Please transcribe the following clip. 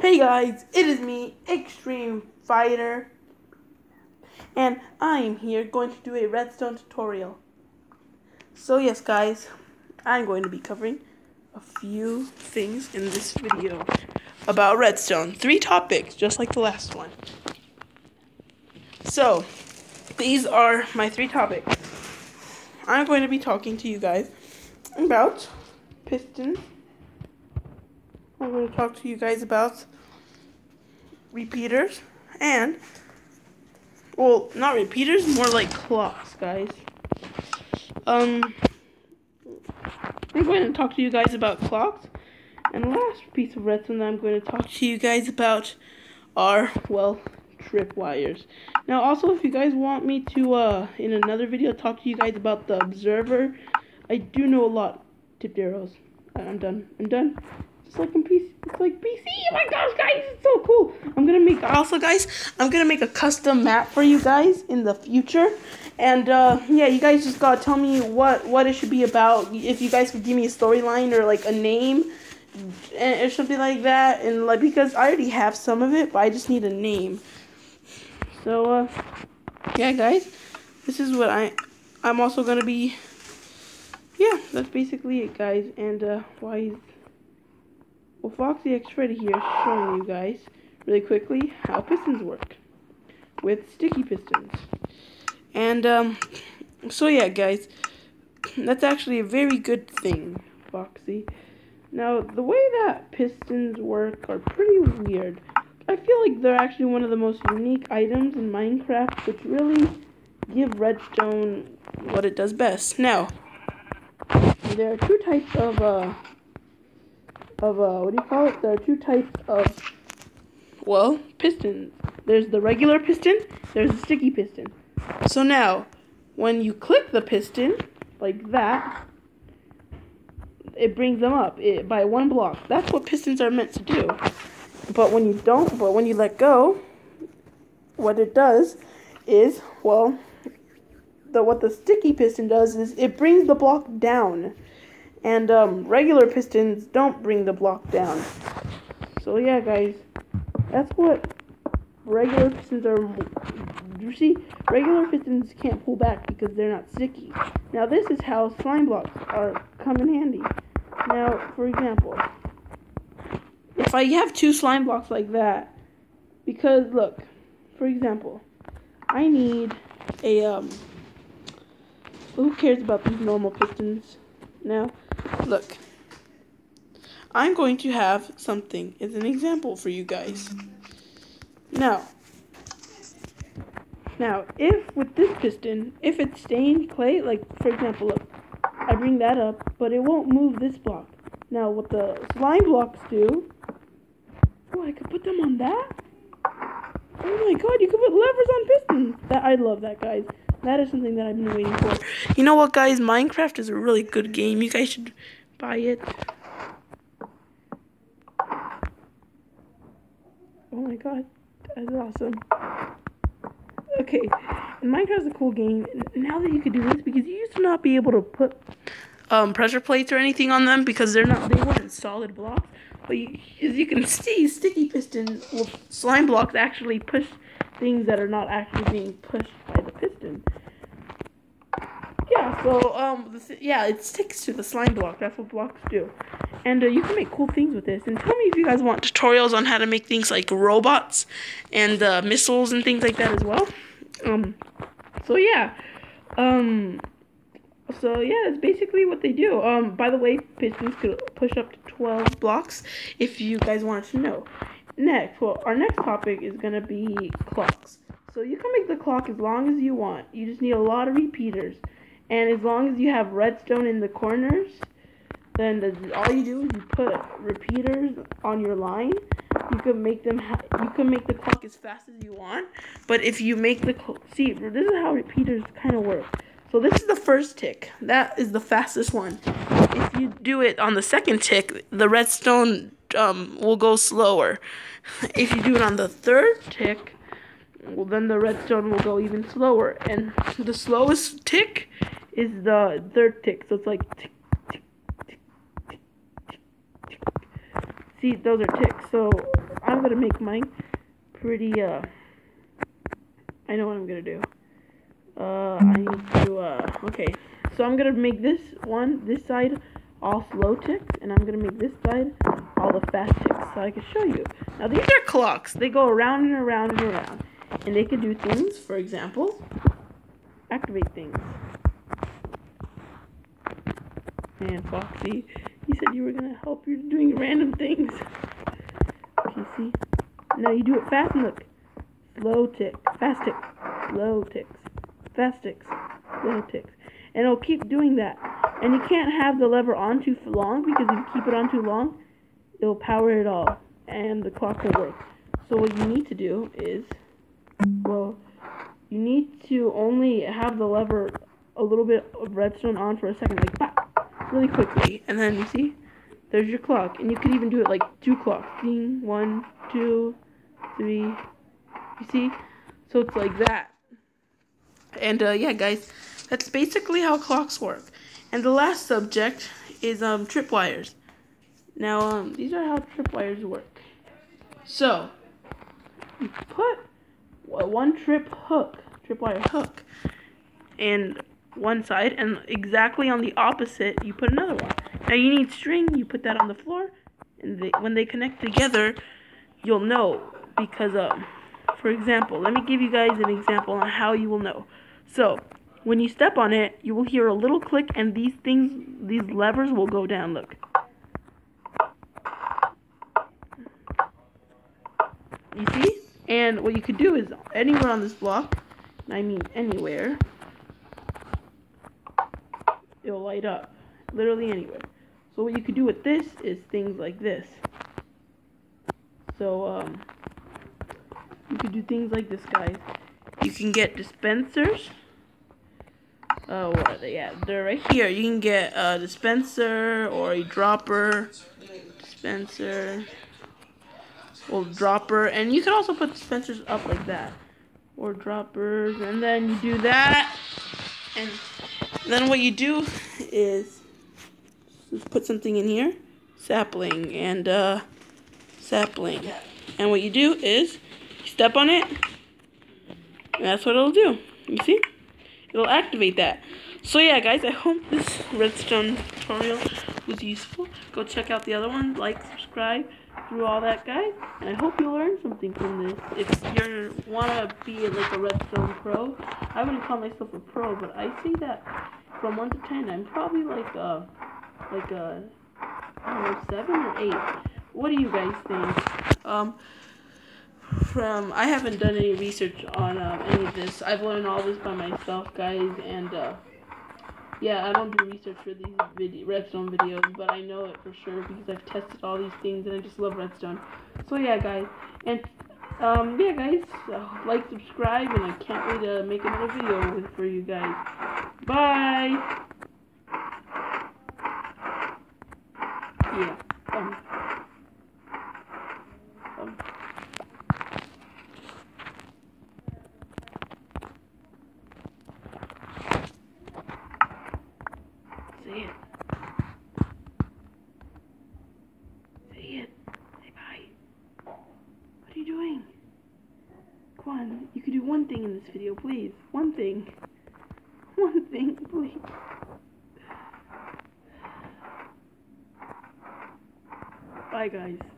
Hey guys, it is me, Extreme Fighter, and I am here going to do a redstone tutorial. So yes guys, I'm going to be covering a few things in this video about redstone. Three topics, just like the last one. So, these are my three topics. I'm going to be talking to you guys about pistons. I'm going to talk to you guys about repeaters and well, not repeaters, more like clocks, guys. Um, I'm going to talk to you guys about clocks. And the last piece of redstone that I'm going to talk to you guys about are, well, tripwires. Now, also, if you guys want me to, uh, in another video, talk to you guys about the observer, I do know a lot. Tipped arrows. I'm done. I'm done. It's like in PC. It's like PC. Oh my gosh, guys, it's so cool. I'm gonna make also, guys. I'm gonna make a custom map for you guys in the future. And uh, yeah, you guys just gotta tell me what what it should be about. If you guys could give me a storyline or like a name and or something like that, and like because I already have some of it, but I just need a name. So uh, yeah, guys, this is what I I'm also gonna be. Yeah, that's basically it, guys. And uh, why? Well, Foxy X Freddy here showing you guys really quickly how pistons work with sticky pistons. And um, so yeah, guys, that's actually a very good thing, Foxy. Now, the way that pistons work are pretty weird. I feel like they're actually one of the most unique items in Minecraft, which really give redstone what it does best. Now, there are two types of uh, of uh, what do you call it? There are two types of well pistons. There's the regular piston. There's the sticky piston. So now, when you click the piston like that, it brings them up it, by one block. That's what pistons are meant to do. But when you don't, but when you let go, what it does is well, the what the sticky piston does is it brings the block down. And um, regular pistons don't bring the block down. So yeah, guys, that's what regular pistons are. You see, regular pistons can't pull back because they're not sticky. Now this is how slime blocks are come in handy. Now, for example, if I have two slime blocks like that, because look, for example, I need a um. Who cares about these normal pistons now? Look, I'm going to have something as an example for you guys. Now, now, if with this piston, if it's stained clay, like for example, look, I bring that up, but it won't move this block. Now, what the slime blocks do, oh, I could put them on that? Oh my god, you could put levers on pistons. That I love that, guys. That is something that I've been waiting for. You know what, guys? Minecraft is a really good game. You guys should buy it. Oh my god, that's awesome. Okay, Minecraft is a cool game. Now that you can do this, because you used to not be able to put um, pressure plates or anything on them because they're not, they weren't solid blocks. But you, as you can see, sticky pistons, well, slime blocks actually push things that are not actually being pushed by the piston. Yeah, so, um, yeah, it sticks to the slime block. That's what blocks do. And uh, you can make cool things with this. And tell me if you guys want tutorials on how to make things like robots and uh, missiles and things like that as well. Um, so yeah, um, so yeah, that's basically what they do. Um, by the way, pistons could push up to 12 blocks if you guys wanted to know. Next, well, our next topic is gonna be clocks. So you can make the clock as long as you want. You just need a lot of repeaters. And as long as you have redstone in the corners, then the, all you do is you put repeaters on your line. You can make them. you can make the clock as fast as you want. But if you make the see, this is how repeaters kind of work. So this is the first tick. That is the fastest one. If you do it on the second tick, the redstone um, will go slower. If you do it on the third tick, well, then the redstone will go even slower. And the slowest tick is the third tick. So it's like tick, tick, tick, tick, tick. See, those are ticks. So I'm gonna make mine pretty, uh, I know what I'm gonna do. Uh, I need to, uh, okay. So I'm gonna make this one, this side, all slow ticks, and I'm gonna make this side all the fast ticks, so I can show you. Now these are clocks. They go around and around and around, and they can do things. For example, activate things. And Foxy, you said you were gonna help. You're doing random things. Okay, see? Now you do it fast and look. Slow tick, fast tick, slow ticks, fast ticks, slow ticks. And it'll keep doing that. And you can't have the lever on too long because if you keep it on too long, it'll power it all and the clock will work. So what you need to do is, well, you need to only have the lever a little bit of redstone on for a second, like that, really quickly. And then you see, there's your clock. And you could even do it like two clocks. Ding, one, two, three. You see? So it's like that. And uh, yeah, guys, that's basically how clocks work. And the last subject is um, tripwires. Now, um, these are how tripwires work. So, you put one trip hook, tripwire hook, and one side, and exactly on the opposite, you put another one. Now, you need string, you put that on the floor, and they, when they connect together, you'll know. Because, um, for example, let me give you guys an example on how you will know. So, when you step on it, you will hear a little click and these things, these levers will go down, look. You see? And what you could do is anywhere on this block, and I mean anywhere, it'll light up. Literally anywhere. So what you could do with this is things like this. So, um, you could do things like this, guys. You can get dispensers. Oh, what are they at? They're right here. You can get a dispenser or a dropper. Dispenser. Or dropper. And you can also put dispensers up like that. Or droppers. And then you do that. And then what you do is put something in here. Sapling. And, uh, sapling. And what you do is you step on it. And that's what it'll do. You see? it'll activate that. So yeah, guys, I hope this redstone tutorial was useful. Go check out the other one, like, subscribe, through all that, guys. And I hope you learned something from this. If you wanna be like a redstone pro, I wouldn't call myself a pro, but I say that from one to ten, I'm probably like a like a I don't know seven or eight. What do you guys think? Um from I haven't done any research on uh, any of this. I've learned all this by myself, guys, and uh, yeah, I don't do research for these redstone videos, but I know it for sure because I've tested all these things and I just love redstone. So yeah, guys, and um, yeah, guys, uh, like, subscribe, and I can't wait to make another video for you guys. Bye. Yeah. Um. Say it. Say it. Say bye. What are you doing? Come on, you could do one thing in this video, please. One thing. One thing, please. Bye, guys.